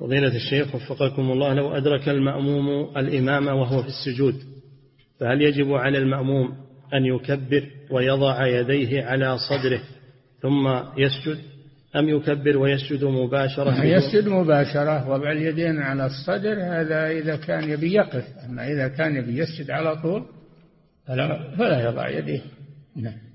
فضيلة الشيخ وفقكم الله لو أدرك المأموم الإمام وهو في السجود فهل يجب على المأموم أن يكبر ويضع يديه على صدره ثم يسجد؟ أم يكبر ويسجد مباشرة؟ نعم، يسجد مباشرة وضع اليدين على الصدر هذا إذا كان يبي يقف أما إذا كان يبي يسجد على طول فلا, فلا يضع يديه. نعم.